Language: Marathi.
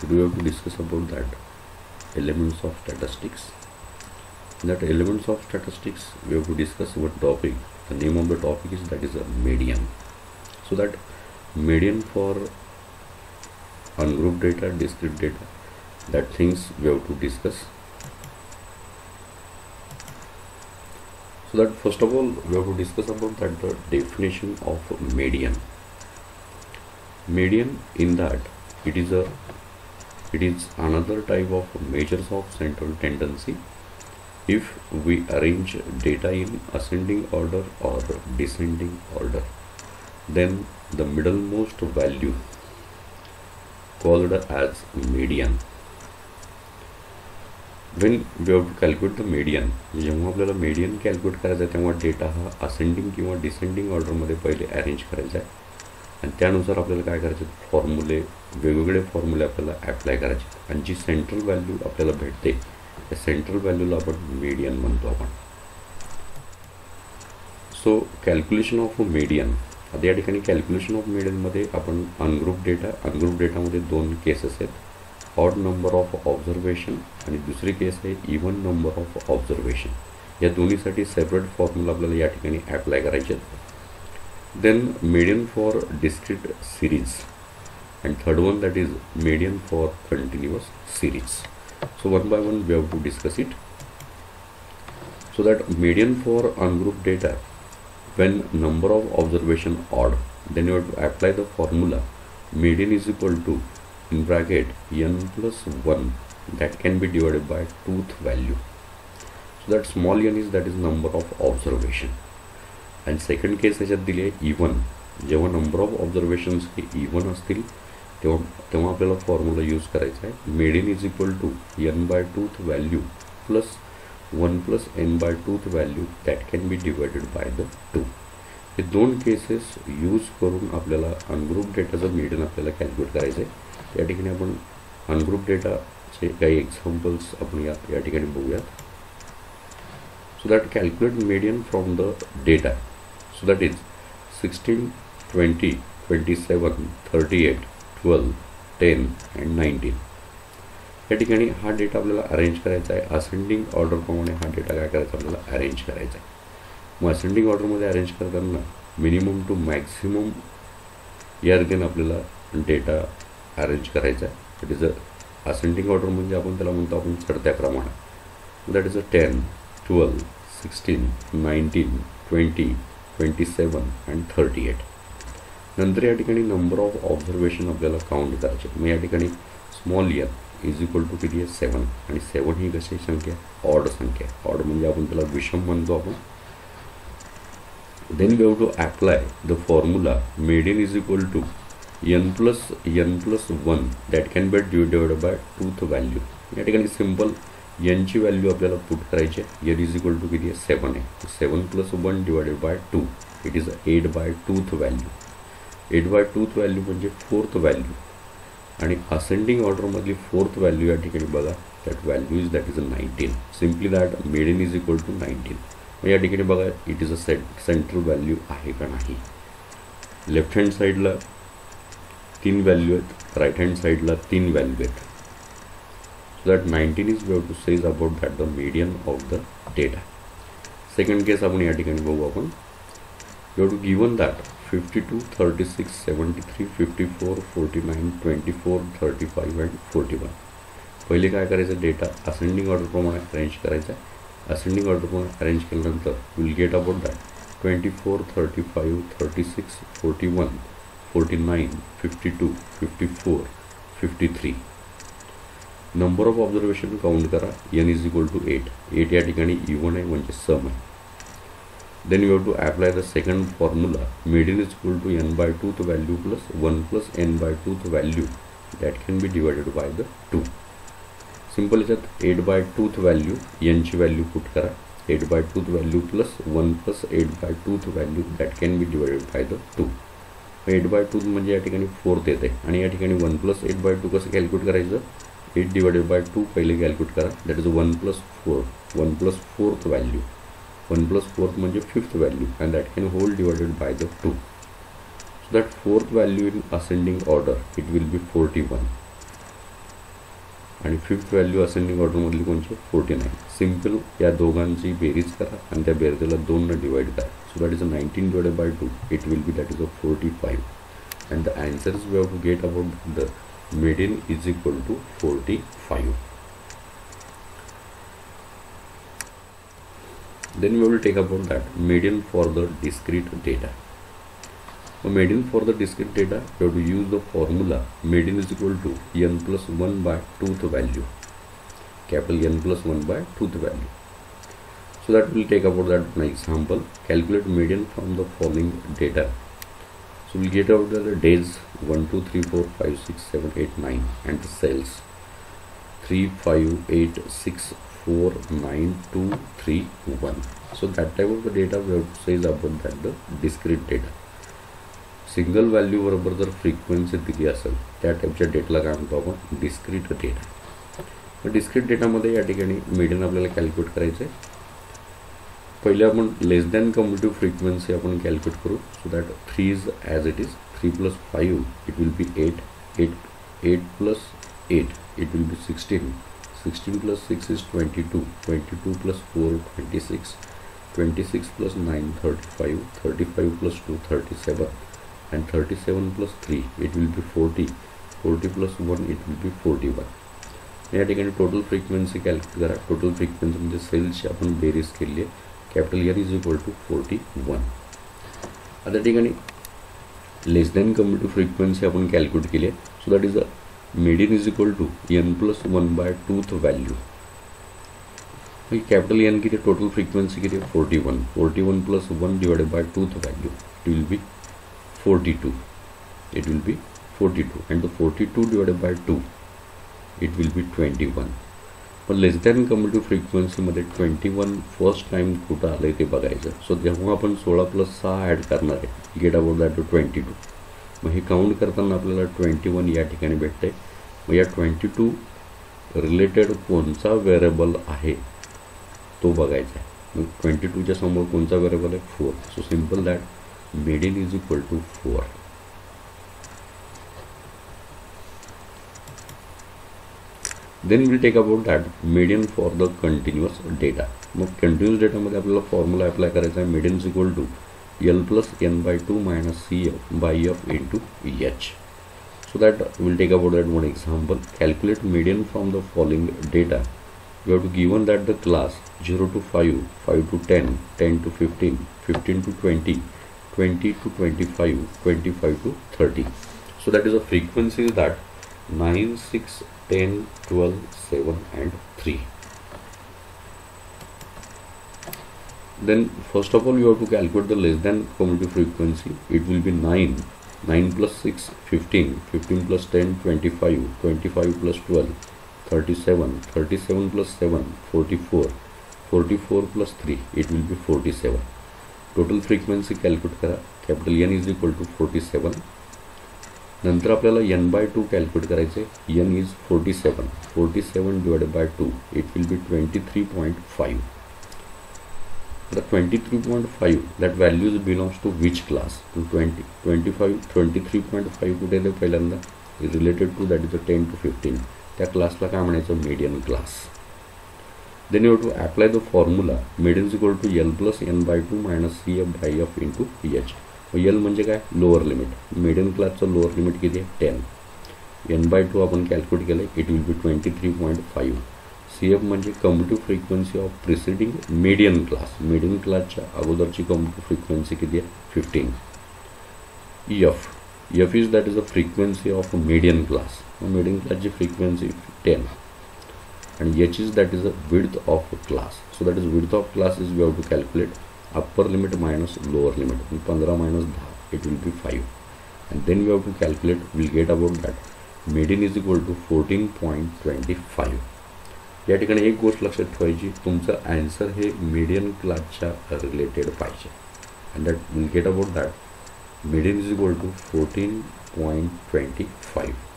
today we have to discuss about that? Elements of statistics? In that elements of statistics we have to discuss one topic. The name of the topic is that is a median. So that median for ungrouped data discrete data that things we have to discuss. So that first of all we have to discuss about that the definition of median. Median in that it is a it is another type of measures of central tendency if we arrange data in ascending order or descending order then the middlemost value called as median when we have to calculate the median जेव्हा आपल्याला मीडियन कॅल्क्युलेट करायचा आहे तेव्हा डेटा हा असेंडिंग किंवा डिसेंडिंग ऑर्डरमध्ये पहिले अरेंज करायचा आहे आणि त्यानुसार आपल्याला काय करायचे? फॉर्म्युले वेगवेगळे फॉर्म्युले आपल्याला ॲप्लाय करायचे. आणि जी सेंट्रल व्हॅल्यू आपल्याला भेटते त्या सेंट्रल व्हॅल्यूला आपण मीडियन म्हणतो आपण. सो कॅल्क्युलेशन ऑफ मीडियन आता या ठिकाणी कॅल्क्युलेशन ऑफ मीडियनमध्ये आपण अनग्रुप डेटा अनग्रुप डेटामध्ये दोन केसेस आहेत. ऑड नंबर ऑफ ऑब्झर्वेशन आणि दुसरी केस आहे इव्हन नंबर ऑफ ऑब्झर्वेशन या दोन्हीसाठी सेपरेट फॉर्म्युला आपल्याला या ठिकाणी ॲप्लाय करायचे आहेत. then median for discrete series and third one that is median for continuous series. So one by one we have to discuss it. So that median for ungrouped data when number of observation odd then you have to apply the formula. Median is equal to in bracket n plus 1 that can be divided by tooth value. So that small n is that is number of observation. आणि सेकंड केस याच्यात दिली आहे e इवन जेव्हा नंबर ऑफ ऑब्झर्वेशन्स हे e इवन असतील तेव्हा तेव्हा आपल्याला फॉर्म्युला यूज करायचा आहे. Median is equal to N by twoth value plus one plus N by twoth value that can be divided by the two हे दोन केसेस यूज करून आपल्याला अनग्रुप डेटाचं मेडन आपल्याला कॅल्क्युलेट करायचं आहे त्या ठिकाणी आपण अनग्रुप डेटाचे काही एक्झाम्पल्स आपण या या ठिकाणी बघूयात. So that calculate median from the data so that is sixteen twenty twenty seven thirty eight twelve ten and nineteen या ठिकाणी हा डेटा आपल्याला अरेंज करायचा आहे. असेंडिंग ऑर्डरप्रमाणे हा डेटा काय करायचा आपल्याला अरेंज करायचा आहे. मग असेंडिंग ऑर्डरमध्ये अरेंज करताना मिनिमम टू मॅक्झिमम या रीतीने आपल्याला डेटा अरेंज करायचा आहे. That is a ascending order म्हणजे आपण त्याला म्हणतो आपण चढत्या प्रमाणात. That is a ten twelve sixteen nineteen twenty twenty seven and thirty eight नंतर या ठिकाणी नंबर ऑफ ऑब्झर्वेशन आपल्याला काउंट करायचे. मग या ठिकाणी small N is equal to किती आहे? सेवन आणि सेवन ही कशी संख्या? ऑड संख्या. ऑड म्हणजे आपण त्याला विषम म्हणतो आपण. Then we have to apply the formula median is equal to N plus N plus one that can be divided by twoth value या ठिकाणी सिंपल यांची व्हॅल्यू आपल्याला पुट करायची आहे. एन इज इक्वल टू किती आहे? सेवन आहे. Seven plus one divided by two it is eight by twoth value eight by twoth value म्हणजे फोर्थ व्हॅल्यू आणि असेंडिंग ऑर्डरमधली फोर्थ व्हॅल्यू या ठिकाणी बघा that value is that is a nineteen simply that median is equal to nineteen मग या ठिकाणी बघा it is a set central value आहे का नाही? लेफ्ट हँड साईडला तीन व्हॅल्यू आहेत राईट हँड साईडला तीन व्हॅल्यू आहेत. So that nineteen is we to says about that the median of the data second case आपण या ठिकाणी बघू आपण you to given that fifty two thirty six seventy three fifty four forty nine twenty four thirty five and forty one पहिले काय करायचं डेटा असेंडिंग ऑर्डरप्रमाणे अरेंज करायचा आहे असेंडिंग ऑर्डरप्रमाणे अरेंज केल्यानंतर will get about that twenty four thirty five thirty six forty one forty nine fifty two fifty four fifty three number of observation count करा. N is equal to eight eight या ठिकाणी इवन आहे म्हणजे सम आहे. Then you have to apply the second formula second formula. Median is equal to n by 2th value plus 1 plus n by 2th value. That can be divided by the 2 simple याच्यात एट बाय टूथ व्हॅल्यू यांची व्हॅल्यू पुट करा. Eight by twoth value plus one plus eight by twoth value that can be divided by the two eight by twoth म्हणजे या ठिकाणी फोर्थ येते. आणि या ठिकाणी one plus eight by two कसं कॅल्क्युलेट करायचं? एट डिवायडेड बाय टू पहिले कॅल्क्युलेट करा. That is one plus four one plus fourth value one plus fourth म्हणजे fifth value and that can whole divided by the two so that fourth value in ascending order it will be forty one आणि फिफ्थ व्हॅल्यू असेंडिंग ऑर्डरमधली कोणची? फोर्टी नाईन सिंपल या दोघांची बेरीज करा आणि त्या बेरजेला दोननं डिवाईड करा. So that is a nineteen divided by two it will be that is a forty five and the answers we have to get about the median is equal to 45 then we will take about that median for the discrete data. The median for the discrete data we have to use the formula median is equal to n plus 1 by 2th value. Capital N plus 1 by 2th value. So that we'll take about that an example. Calculate median from the following data so we'll get out the days 1 2 3 4 5 6 7 8 9 and the cells. 3 5 8 6 4 9 2 3 1 so that type of the data we have to say is about that the discrete data. Single value बरोबर जर फ्रिक्वेन्सी दिली असेल त्या टाईपच्या डेटाला काय म्हणतो आपण? डिस्क्रीट डेटा मग डिस्क्रीट डेटामध्ये या ठिकाणी मिडियन आपल्याला कॅल्क्युलेट करायचं आहे पहिले आपण लेस दॅन कम्युटिव्ह फ्रिक्वेन्सी आपण कॅल्क्युलेट करू. So that three is as it is three plus five it will be eight eight eight plus eight it will be sixteen sixteen plus six is twenty two twenty two plus four twenty six twenty six plus nine thirty five thirty five plus two thirty seven and thirty seven plus three it will be forty forty plus one it will be forty one या ठिकाणी टोटल फ्रिक्वेन्सी कॅल्क्युलेट करा टोटल फ्रिक्वेन्सी म्हणजे सेल्सची आपण बेरीज केली आहे capital year is equal to forty one आता ठिकाणी लेस दॅन टू फ्रिक्वेन्सी आपण कॅल्क्युलेट केली आहे so that is a median is equal to N plus one by twoth value capital N किती टोटल फ्रिक्वेन्सी किती forty one forty one plus one divided by twoth value it will be forty two it will be forty two and the forty two divided by two it will be twenty one पण लेस दॅन कम्युटिव्ह फ्रिक्वेन्सीमध्ये ट्वेंटी वन फर्स्ट टाईम कुठं आलं आहे ते बघायचं. सो जेव्हा आपण सोळा प्लस सहा ॲड करणार आहे get about that to twenty two मग हे काउंट करताना आपल्याला ट्वेंटी वन या ठिकाणी भेटते मग या ट्वेंटी टू रिलेटेड कोणचा व्हेरेबल आहे तो बघायचा आहे. मग ट्वेंटी टूच्या समोर कोणचा व्हेरेबल आहे? Four so simple that median is equal to four then will take about that median for the continuous data मग कंटिन्युअस डेटामध्ये आपल्याला फॉर्म्युला अप्लाय करायचा आहे median is equal to L plus N by two minus C F by F into H so that we'll take about that one example calculate median from the following data we have to given that the class 0 to 5 5 to 10 10 to 15 15 to 20 20 to 25 25 to 30 so that is a frequency that 9 6 10, 12, 7 and 3. Then first of all you have to calculate the less than commutative frequency. It will be 9. 9 plus 6, 15. 15 plus 10, 25. 25 plus 12, 37. 37 plus 7, 44. 44 plus 3, it will be 47. Total frequency calculate करा. Capital N is equal to 47. नंतर आपल्याला एन बाय टू कॅल्क्युलेट करायचं. आहे N is forty seven forty seven divided by two it will be twenty three point five आता twenty three point five that values belongs to which class to twenty twenty five twenty three point five कुठे येते पहिल्यांदा. Related to that is a ten to fifteen त्या क्लासला काय म्हणायचं? Medium class then you to apply the formula medium equal to L plus N by two minus C F by F into H L म्हणजे काय? लोअर लिमिट मिडल क्लासचं लोअर लिमिट किती आहे? टेन एन बाय टू आपण कॅल्क्युलेट केलं it will be twenty three point five C F म्हणजे cumulative frequency of preceding medium class medium क्लासच्या अगोदरची कम्युटिव्ह फ्रिक्वेन्सी किती आहे? Fifteen F F is that is a frequency of medium class medium क्लासची फ्रिक्वेन्सी टेन आणि H is that is a width of class so that is width of class is we have to calculate upper limit minus lower limit पंधरा मायनस दहा it will be five and then you have to calculate will get about that median is equal to fourteen point twenty five या ठिकाणी एक गोष्ट लक्षात ठेवायची तुमचं अँसर हे मिडियन क्लासच्या रिलेटेड पाहिजे. And that will get about that median is equal to fourteen point twenty five